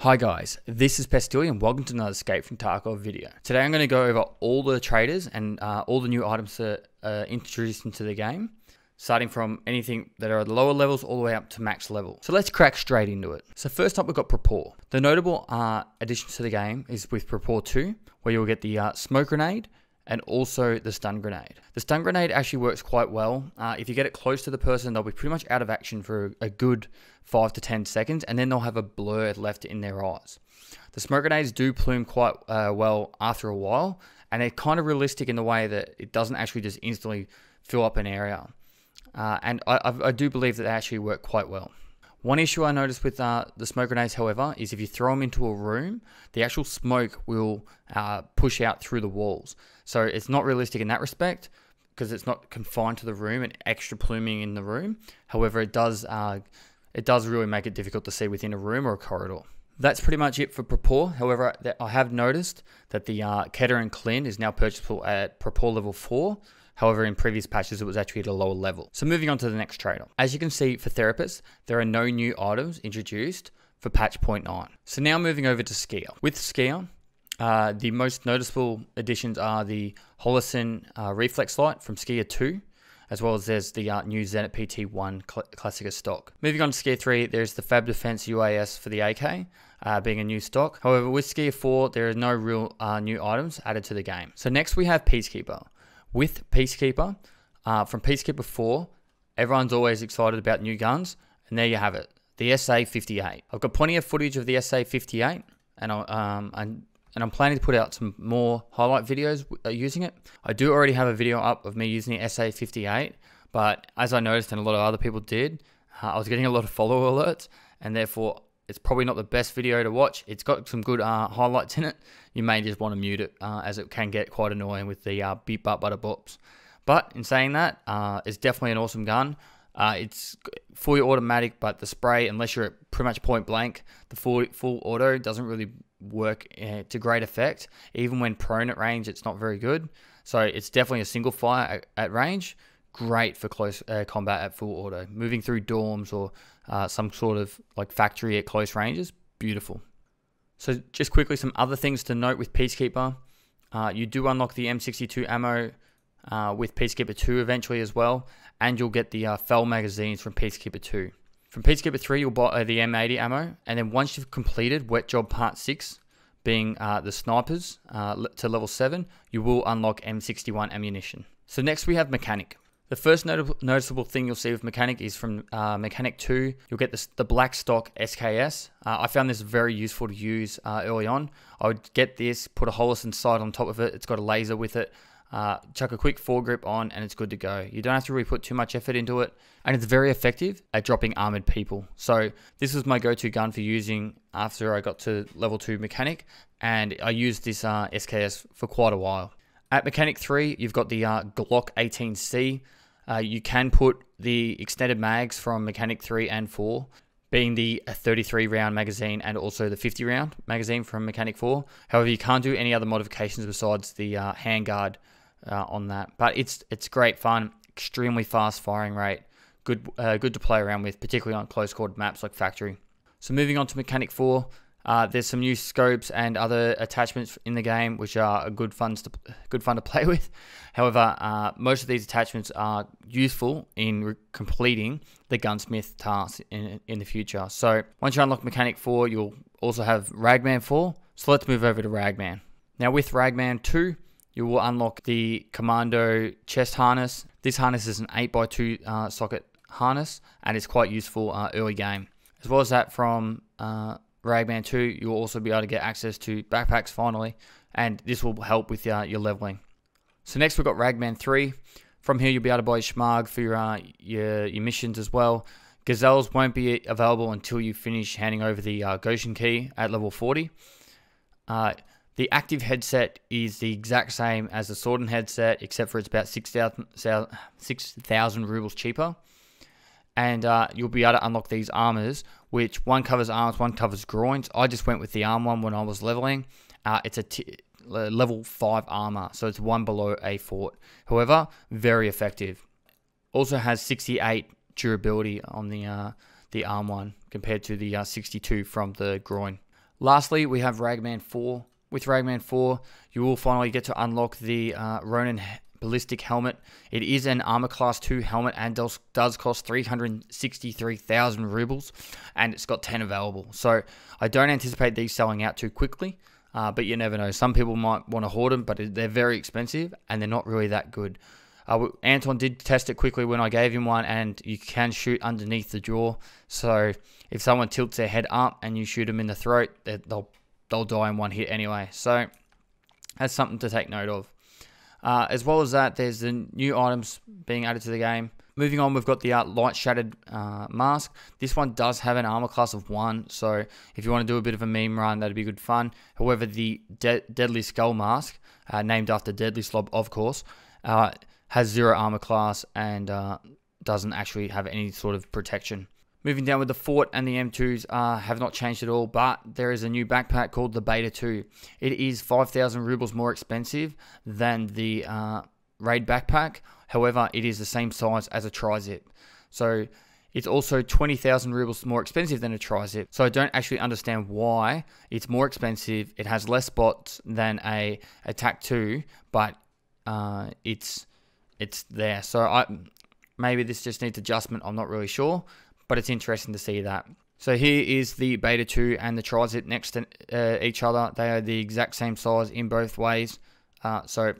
Hi guys, this is Pestily and welcome to another Escape from Tarkov video. Today I'm going to go over all the traders and uh, all the new items that are introduced into the game, starting from anything that are at lower levels all the way up to max level. So let's crack straight into it. So first up we've got Prapor. The notable uh, additions to the game is with Prapor 2, where you'll get the uh, smoke grenade, and also the stun grenade. The stun grenade actually works quite well. Uh, if you get it close to the person, they'll be pretty much out of action for a good 5 to 10 seconds, and then they'll have a blur left in their eyes. The smoke grenades do plume quite uh, well after a while, and they're kind of realistic in the way that it doesn't actually just instantly fill up an area. Uh, and I, I do believe that they actually work quite well. One issue I noticed with uh, the smoke grenades, however, is if you throw them into a room, the actual smoke will uh, push out through the walls. So it's not realistic in that respect because it's not confined to the room and extra pluming in the room. However, it does uh, it does really make it difficult to see within a room or a corridor. That's pretty much it for Prapor. However, I have noticed that the uh, Kedr and Klin is now purchasable at Prapor level 4, However, in previous patches, it was actually at a lower level. So moving on to the next trader. As you can see for therapists, there are no new items introduced for patch 0.9. So now moving over to Skier. With Skier, uh, the most noticeable additions are the Holosun uh, reflex light from Skier 2, as well as there's the uh, new Zenit PT1 cl Klassika stock. Moving on to Skier 3, there's the Fab Defense UAS for the AK, uh, being a new stock. However, with Skier 4, there are no real uh, new items added to the game. So next we have Peacekeeper with Peacekeeper, uh, from Peacekeeper 4, everyone's always excited about new guns, and there you have it, the SA58. I've got plenty of footage of the SA58, and, I, um, and, and I'm planning to put out some more highlight videos uh, using it. I do already have a video up of me using the SA58, but as I noticed and a lot of other people did, uh, I was getting a lot of follower alerts, and therefore it's probably not the best video to watch. It's got some good uh, highlights in it. You may just want to mute it uh, as it can get quite annoying with the uh, beep up butter bops. But in saying that, uh, it's definitely an awesome gun. Uh, it's fully automatic, but the spray, unless you're at pretty much point blank, the full, full auto doesn't really work uh, to great effect. Even when prone at range, it's not very good. So it's definitely a single fire at, at range great for close uh, combat at full auto. Moving through dorms or uh, some sort of like factory at close ranges, beautiful. So just quickly, some other things to note with Peacekeeper. Uh, you do unlock the M62 ammo uh, with Peacekeeper 2 eventually as well, and you'll get the uh, FAL magazines from Peacekeeper 2. From Peacekeeper 3, you'll buy the M80 ammo, and then once you've completed Wet Job Part 6, being the snipers to level 7, you will unlock M61 ammunition. So next we have Mechanic. The first noticeable thing you'll see with Mechanic is from uh, Mechanic 2, you'll get this, the black stock SKS. Uh, I found this very useful to use uh, early on. I would get this, put a Holosun sight on top of it, it's got a laser with it, uh, chuck a quick foregrip on, and it's good to go. You don't have to really put too much effort into it, and it's very effective at dropping armored people. So this was my go-to gun for using after I got to level 2 Mechanic, and I used this SKS uh, for quite a while. At Mechanic 3, you've got the uh, Glock 18C. Uh, you can put the extended mags from Mechanic 3 and 4, being the 33 round magazine and also the 50 round magazine from Mechanic 4. However, you can't do any other modifications besides the uh, handguard uh, on that. But it's it's great fun, extremely fast firing rate, good uh, good to play around with, particularly on close quarter maps like Factory. So moving on to Mechanic 4, uh, there's some new scopes and other attachments in the game which are good fun to good fun to play with. However, uh, most of these attachments are useful in completing the gunsmith task in in the future. So once you unlock Mechanic 4, you'll also have Ragman 4. So let's move over to Ragman. Now with Ragman 2, you will unlock the Commando chest harness. This harness is an 8x2 uh, socket harness and it's quite useful uh, early game. As well as that from uh, Ragman 2, you'll also be able to get access to backpacks finally, and this will help with uh, your leveling. So next we've got Ragman 3. From here you'll be able to buy schmarg for your, uh, your, your missions as well. Gazelles won't be available until you finish handing over the uh, Goshan key at level 40. Uh, the active headset is the exact same as the Sordin headset, except for it's about 6,000 6, rubles cheaper and uh, you'll be able to unlock these armors, which one covers arms, one covers groins. I just went with the arm one when I was leveling. Uh, it's a level 5 armor, so it's one below a fort. However, very effective. Also has 68 durability on the uh, the arm one compared to the uh, 62 from the groin. Lastly, we have Ragman 4. With Ragman 4, you will finally get to unlock the uh, Ronin ballistic helmet. It is an armor class 2 helmet and does, does cost 363,000 rubles and it's got 10 available. So I don't anticipate these selling out too quickly, uh, but you never know. Some people might want to hoard them, but they're very expensive and they're not really that good. Uh, Anton did test it quickly when I gave him one, and you can shoot underneath the jaw. So if someone tilts their head up and you shoot them in the throat, they'll they'll die in one hit anyway. So that's something to take note of. Uh, as well as that, there's the new items being added to the game. Moving on, we've got the uh, light shattered uh, mask. This one does have an armor class of one, so if you want to do a bit of a meme run, that'd be good fun. However, the De Deadly Skull mask, uh, named after Deadlyslob, of course, uh, has zero armor class and uh, doesn't actually have any sort of protection. Moving down with the Fort and the M2s uh, have not changed at all, but there is a new backpack called the Beta 2. It is 5,000 rubles more expensive than the uh, Raid backpack. However, it is the same size as a Tri-Zip. So it's also 20,000 rubles more expensive than a Tri-Zip. So I don't actually understand why it's more expensive. It has less spots than a Attack 2, but uh, it's it's there. So I maybe this just needs adjustment. I'm not really sure but it's interesting to see that. So here is the Beta 2 and the Tri-Zip next to uh, each other. They are the exact same size in both ways. Uh, so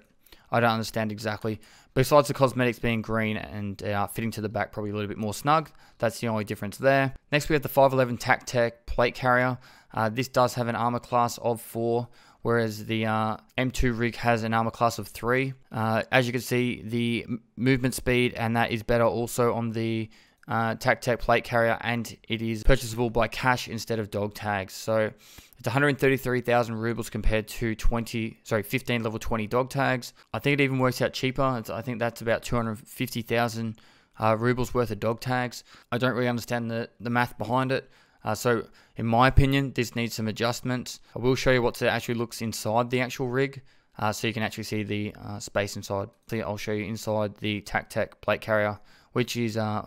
I don't understand exactly. Besides the cosmetics being green and uh, fitting to the back probably a little bit more snug, that's the only difference there. Next we have the 511 TacTec plate carrier. Uh, this does have an armor class of 4, whereas the uh, M2 rig has an armor class of 3. Uh, as you can see, the movement speed and that is better also on the uh, TacTec plate carrier, and it is purchasable by cash instead of dog tags. So it's 133,000 rubles compared to 20, sorry, 15 level 20 dog tags. I think it even works out cheaper. It's, I think that's about 250,000 uh, rubles worth of dog tags. I don't really understand the, the math behind it. Uh, so, in my opinion, this needs some adjustments. I will show you what it actually looks inside the actual rig. Uh, so you can actually see the uh, space inside. I'll show you inside the TacTec plate carrier, which is uh,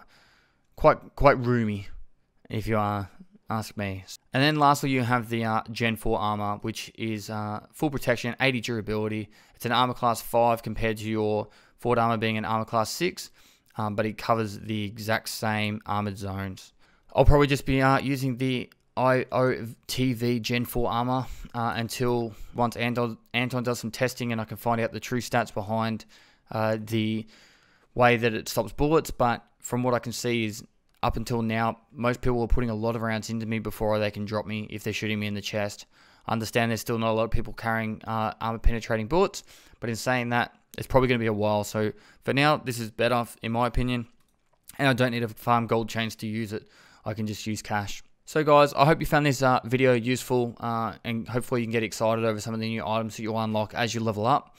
quite quite roomy, if you uh, ask me. And then lastly, you have the uh, Gen 4 armor, which is uh, full protection, 80 durability. It's an armor class 5 compared to your Fort armor being an armor class 6, um, but it covers the exact same armored zones. I'll probably just be uh, using the IOTV Gen 4 armor uh, until once Anton, Anton does some testing and I can find out the true stats behind uh, the way that it stops bullets, but from what I can see is up until now, most people are putting a lot of rounds into me before they can drop me if they're shooting me in the chest. I understand there's still not a lot of people carrying uh, armor penetrating bullets, but in saying that, it's probably going to be a while. So for now, this is better off in my opinion, and I don't need to farm gold chains to use it. I can just use cash. So guys, I hope you found this uh, video useful, uh, and hopefully you can get excited over some of the new items that you'll unlock as you level up.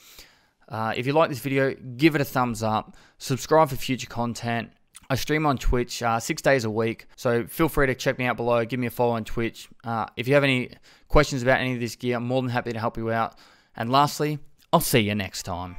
Uh, if you like this video, give it a thumbs up, subscribe for future content, I stream on Twitch uh, six days a week, so feel free to check me out below. Give me a follow on Twitch. Uh, if you have any questions about any of this gear, I'm more than happy to help you out. And lastly, I'll see you next time.